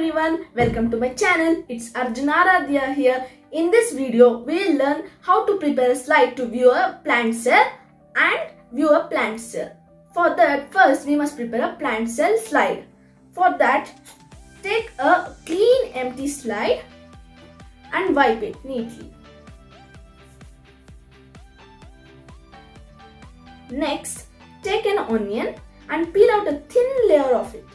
everyone, welcome to my channel. It's ArjunAradhya here. In this video, we'll learn how to prepare a slide to view a plant cell and view a plant cell. For that, first we must prepare a plant cell slide. For that, take a clean empty slide and wipe it neatly. Next, take an onion and peel out a thin layer of it.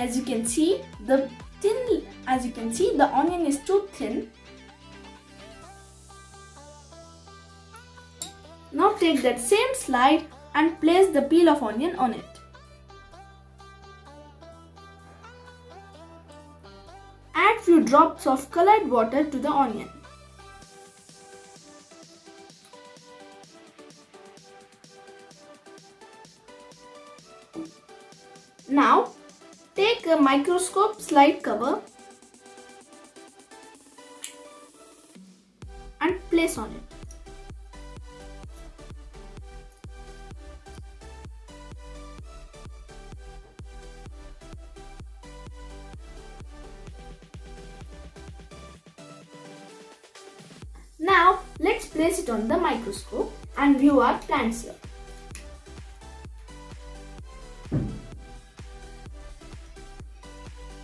As you can see, the thin as you can see the onion is too thin. Now take that same slide and place the peel of onion on it. Add few drops of colored water to the onion. Now take a microscope slide cover and place on it. Now let's place it on the microscope and view our plant cell.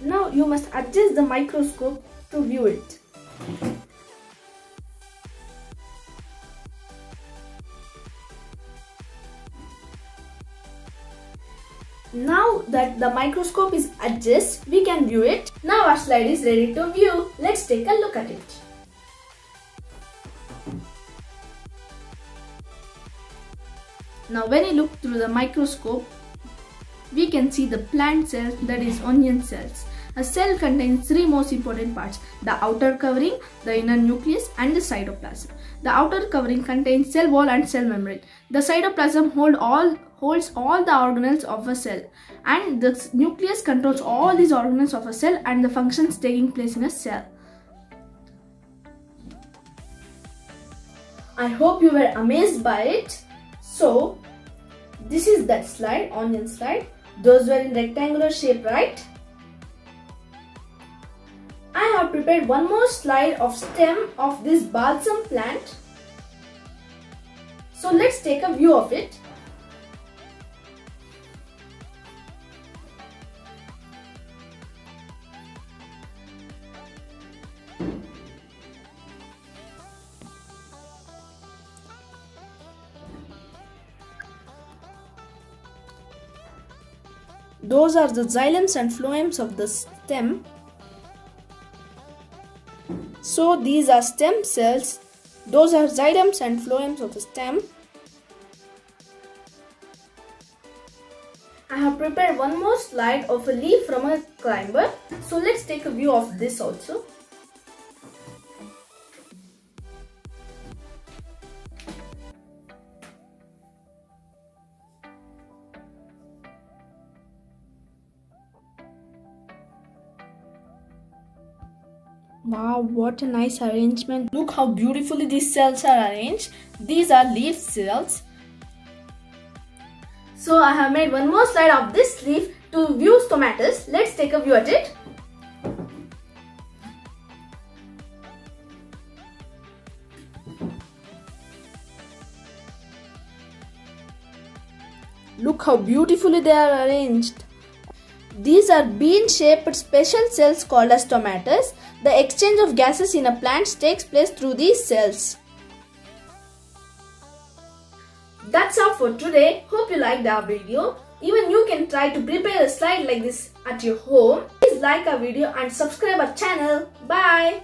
Now you must adjust the microscope to view it. Now that the microscope is adjusted, we can view it. Now our slide is ready to view. Let's take a look at it. Now when you look through the microscope, we can see the plant cells that is onion cells. A cell contains three most important parts, the outer covering, the inner nucleus and the cytoplasm. The outer covering contains cell wall and cell membrane. The cytoplasm hold all, holds all the organelles of a cell and the nucleus controls all these organelles of a cell and the functions taking place in a cell. I hope you were amazed by it. So, this is that slide, onion slide. Those were in rectangular shape, right? I have prepared one more slide of stem of this balsam plant. So let's take a view of it. Those are the xylems and phloems of the stem. So these are stem cells. Those are xylems and phloems of the stem. I have prepared one more slide of a leaf from a climber. So let's take a view of this also. Wow, what a nice arrangement. Look how beautifully these cells are arranged. These are leaf cells. So I have made one more slide of this leaf to view stomatus. Let's take a view at it. Look how beautifully they are arranged. These are bean-shaped special cells called as stomatus. The exchange of gases in a plant takes place through these cells. That's all for today. Hope you liked our video. Even you can try to prepare a slide like this at your home. Please like our video and subscribe our channel. Bye.